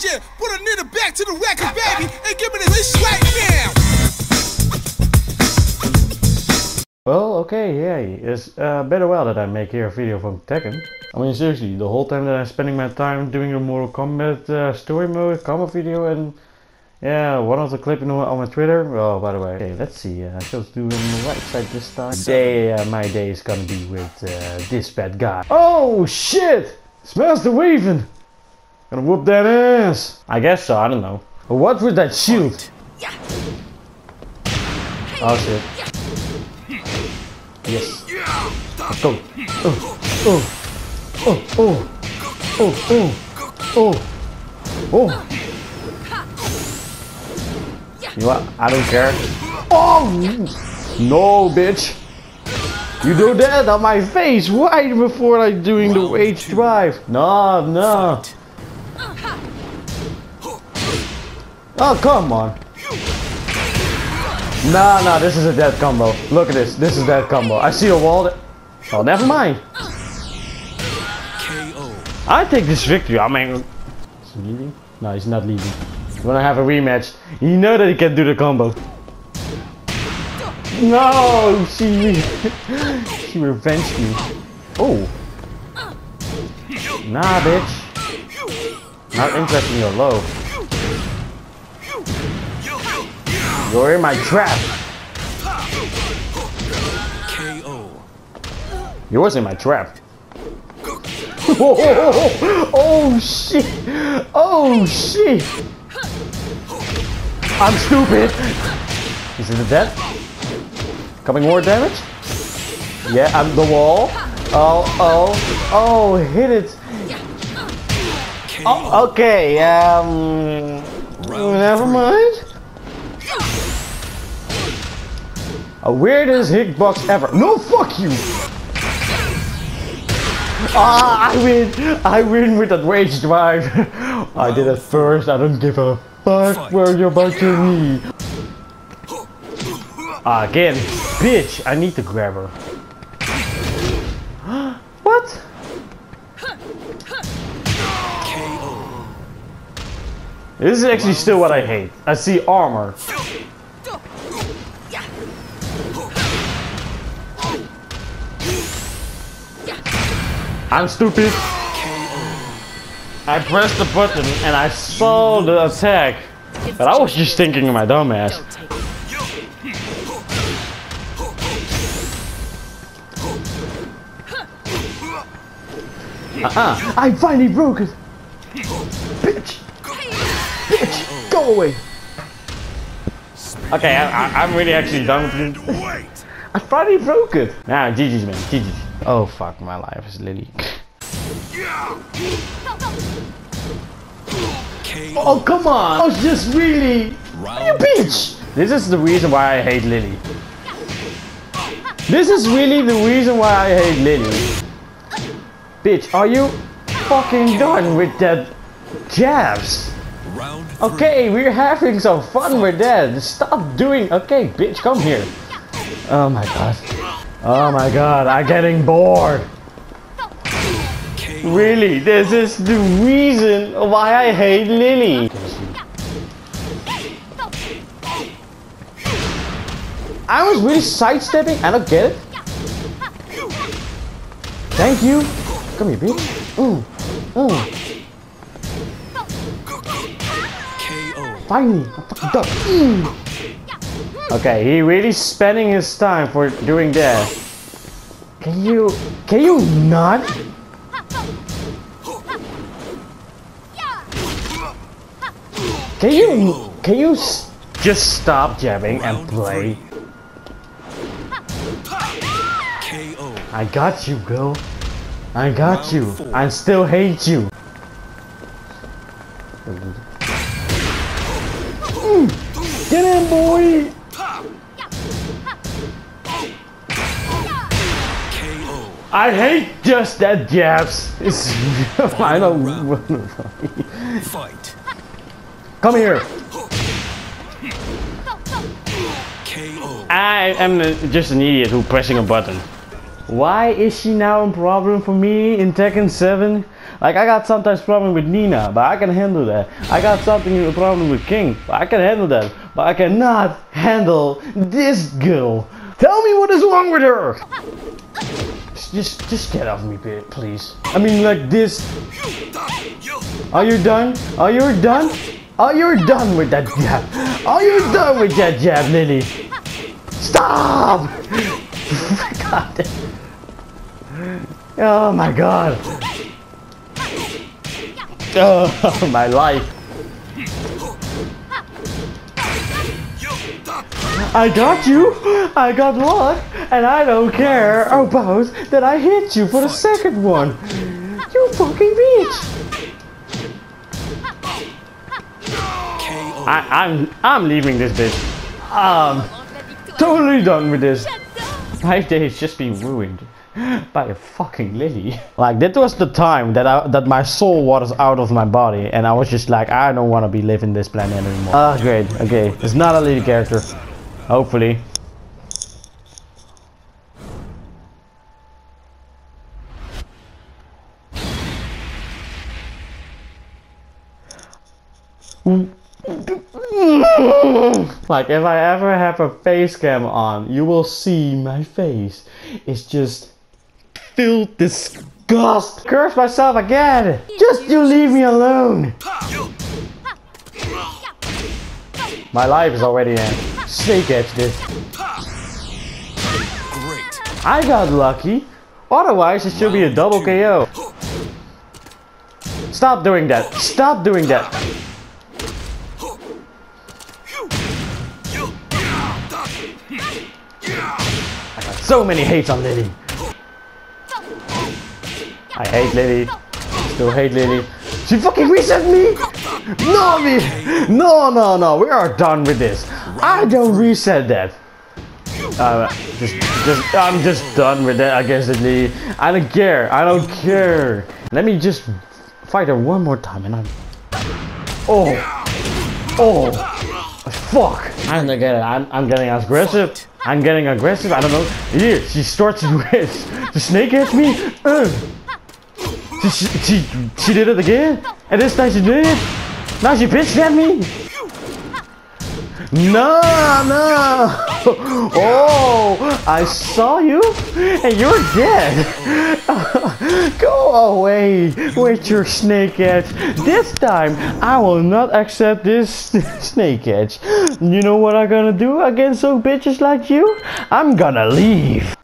DJ, put a nigga back to the record, baby, and give me this right now. Well, okay, yeah, it's uh, better well that I make here a video from Tekken. I mean, seriously, the whole time that I'm spending my time doing a Mortal Kombat uh, story mode combo video and yeah, one of the clips on, on my Twitter. Oh, by the way, okay, let's see. Uh, I shall do on the right side this time. Today, uh, my day is gonna be with uh, this bad guy. Oh shit! Smells the Weaving. Gonna whoop that ass. I guess so. I don't know. But what with that shield? Oh shit. Yes. Let's go. Oh, oh, oh, oh, oh, oh, oh, oh. You know what? I don't care. Oh! No, bitch. You do that on my face right before like doing the H drive. No, no. Oh, come on. No, no, this is a dead combo. Look at this. This is dead combo. I see a wall. That... Oh, never mind. I take this victory. I mean, is he leaving? No, he's not leaving. When I have a rematch, you know that he can do the combo. No, she she revenged me. Oh. Nah, bitch. Not interested in your low. You're in my trap. KO. Yours in my trap. oh, oh shit! Oh shit! I'm stupid! Is it dead? Coming more damage? Yeah, I'm the wall. Oh, oh, oh, hit it. Oh, okay, um, never mind. A weirdest hitbox ever. No, fuck you! Ah, I win! I win with that rage drive! I did it first, I don't give a fuck where you're about to me. Ah, again, bitch, I need to grab her. what? This is actually still what I hate. I see armor. I'm stupid. I pressed the button and I saw the attack. But I was just thinking of my dumbass. Uh-uh. I finally broke it. Bitch. Bitch. Go away. Okay, I, am really actually done with you. I finally broke it. Nah, GG's man. GG's. Oh fuck, my life is Lili. Oh, oh come on! I was just really... You bitch! This is the reason why I hate Lili. This is really the reason why I hate Lili. Bitch, are you fucking done with that jabs? Okay, we're having some fun with that. Stop doing... Okay, bitch, come here. Oh my god. Oh my god, I'm getting bored. Really, this is the reason why I hate Lili. I was really sidestepping. I don't get it. Thank you. Come here, bitch. Ooh. Ooh. Finally, I'm fucking done. Mm. Okay, he really spending his time for doing that. Can you, can you not? Can you, can you just stop jabbing and play? I got you, girl. I got you. I still hate you. I hate just that jabs. It's I don't Fight. Come here. I am just an idiot who pressing a button. Why is she now a problem for me in Tekken 7? Like I got sometimes problem with Nina, but I can handle that. I got something a problem with King, but I can handle that. But I cannot handle this girl. Tell me what is wrong with her. Just, just get off me, please. I mean, like this. Are you done? Are you done? Are you done with that jab? Are you done with that jab, Lili? Stop! God. Oh my god. Oh, my life. I got you. I got luck, and I don't care about that I hit you for the second one. You fucking bitch. I, I'm I'm leaving this bitch. Um, totally done with this. My day has just been ruined by a fucking Lili. Like that was the time that I that my soul was out of my body, and I was just like, I don't want to be living this planet anymore. Ah, great. Okay, it's not a Lili character. Hopefully. Like if I ever have a face cam on, you will see my face. It's just filled disgust. Curse myself again. Just you leave me alone. My life is already in. Snake edge this. Great. I got lucky. Otherwise, it should be a double KO. Stop doing that. Stop doing that. I got so many hates on Lili. I hate Lili. Still hate Lili. She fucking reset me! No, me! No, no, no. We are done with this. I don't reset that. Uh, just, just, I'm just done with that I guess against Lili. I don't care. I don't care. Let me just fight her one more time and I'm. Oh. Oh. Fuck. I'm not getting. I'm, I'm getting aggressive. I'm getting aggressive. I don't know. Here, she starts with the snake hits me. Uh. She, she, she, she did it again. And this time she did it. Now she bitched at me. No, no. Oh, I saw you and you're dead. Go away with your snake edge. This time I will not accept this snake edge. You know what I'm gonna do against so bitches like you? I'm gonna leave.